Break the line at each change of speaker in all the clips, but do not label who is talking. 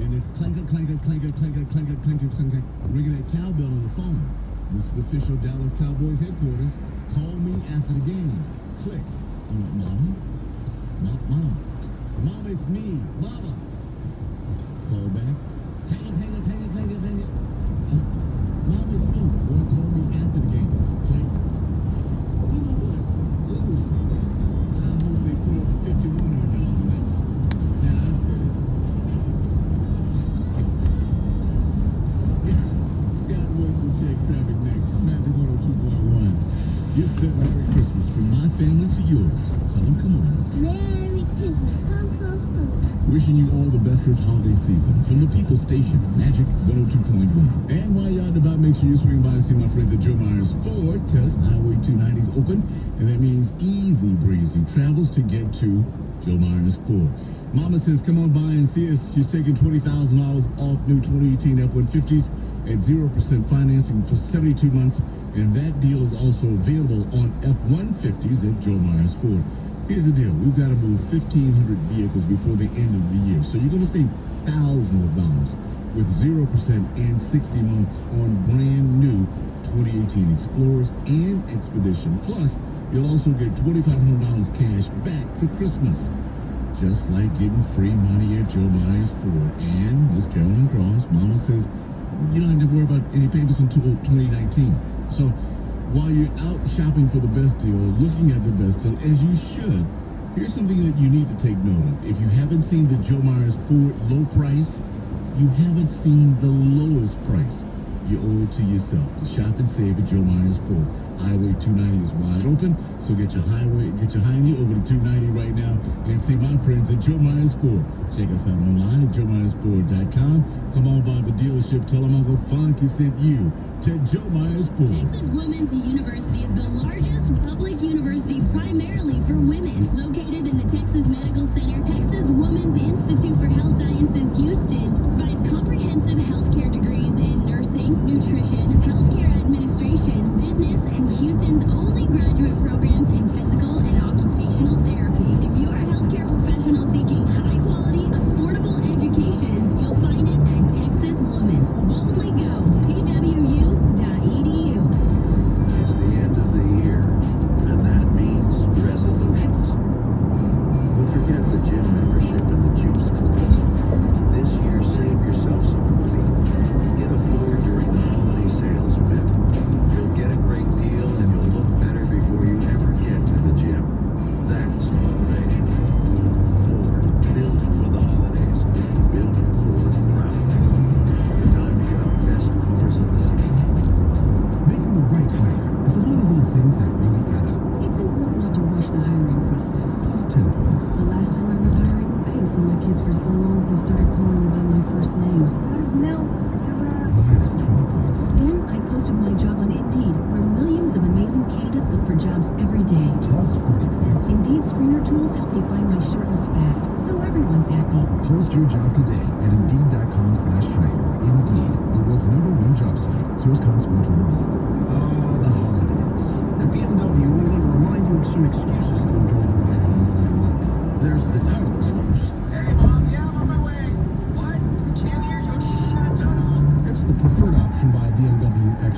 and it's clanker, clanker, clanker, clanker, clanker, clanker, clanker, that cowbell on the phone. This is official Dallas Cowboys headquarters. Call me after the game. Click. I'm like, Mama? Mom, Mom. Mom, it's me. Mama. Call back. It, hang it, hang it. Mom, it's from the People Station, Magic 102.1. And while y'all about, make sure you swing by and see my friends at Joe Myers Ford Cause Highway 290's open, and that means easy breezy travels to get to Joe Myers Ford. Mama says, come on by and see us. She's taking $20,000 off new 2018 F-150s at 0% financing for 72 months, and that deal is also available on F-150s at Joe Myers Ford. Here's the deal. We've got to move 1,500 vehicles before the end of the year. So you're going to see Thousands of dollars with 0% and 60 months on brand new 2018 Explorers and Expedition. Plus, you'll also get $2,500 cash back for Christmas. Just like getting free money at Joe Myers Ford. And Miss Carolyn Cross, Mama says, you don't have to worry about any payments until 2019. So while you're out shopping for the best deal, looking at the best deal, as you should, here's something that you need to take note of. If you haven't seen the Joe Myers Ford low price, you haven't seen the lowest price. You owe it to yourself to shop and save at Joe Myers Ford. Highway 290 is wide open, so get your highway, get your hiney over to 290 right now and see my friends at Joe Myers Ford. Check us out online at joemyersford.com. Come on by the dealership, tell them Uncle Funky sent you to Joe Myers Ford.
Texas Woman's University is the largest public university primarily for women. Located Texas Medical Center, Texas Woman's Institute for Health Sciences Houston provides comprehensive healthcare degrees in nursing, nutrition, healthcare administration, business, and Houston's only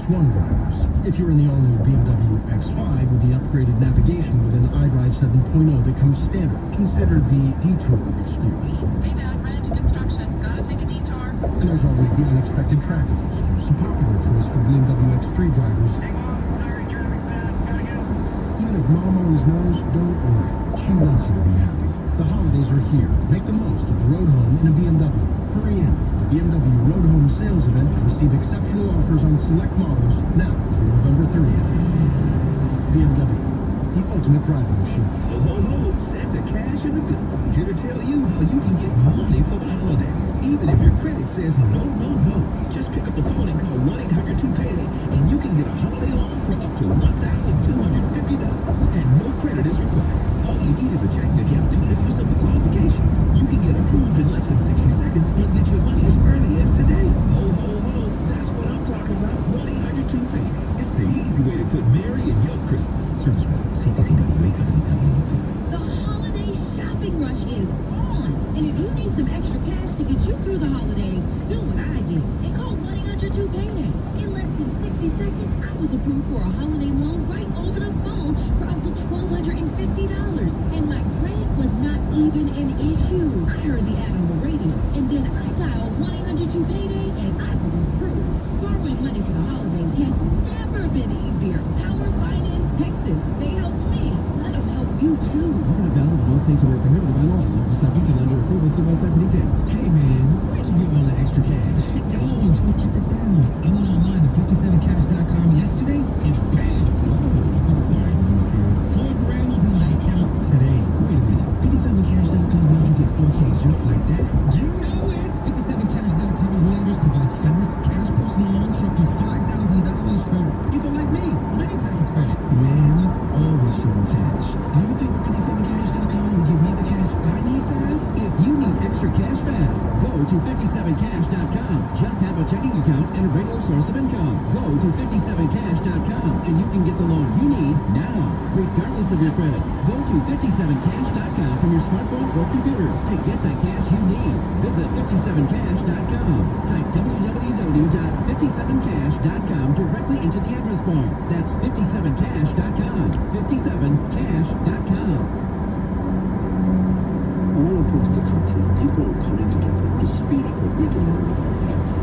one
drivers. If you're in the all-new BMW X5 with the upgraded navigation with an iDrive 7.0 that comes standard, consider the detour excuse.
Hey Dad, ran into construction, gotta take a detour.
And there's always the unexpected traffic excuse, a popular choice for BMW X3 drivers. Even if mom always knows, don't worry. She wants you to be happy. The holidays are here. Make the most of the road home in a BMW. Hurry in to the BMW Road Home Sales Event to receive exceptional offers on select models now through November 30th. BMW, the ultimate driving machine.
Ho, ho, ho, Santa Cash in the building. Here to tell you how you can get money for the holidays. Even if your credit says no, no, no. Just pick up the phone and call 1-800-2PAY
easier. Power Finance Texas. They helped me. Let them help you, too.
Available in all states where prohibited by law. Loans are subject to lender approval. See website for details.
Hey 57cash.com and you
can get the loan you need now, regardless of your credit. Go to 57cash.com from your smartphone or computer to get the cash you need. Visit 57cash.com. Type www.57cash.com directly into the address bar. That's 57cash.com. 57cash.com.
All across the country, people are coming together to speed up what we can learn about health.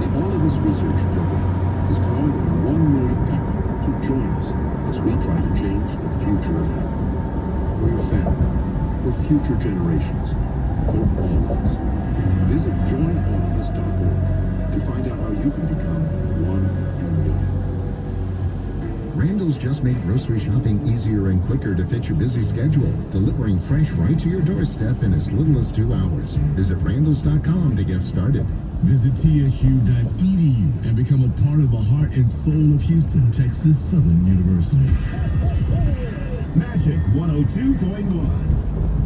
The All of Us Research Program is calling on one million people to join us as we try to change the future of health. For your family, for future generations, for all of us. Visit joinallofus.org and find out how you can become one in a million.
Randall's just made grocery shopping easier and quicker to fit your busy schedule, delivering fresh right to your doorstep in as little as two hours. Visit randalls.com to get started.
Visit tsu.edu and become a part of the heart and soul of Houston, Texas Southern University.
Magic 102.1.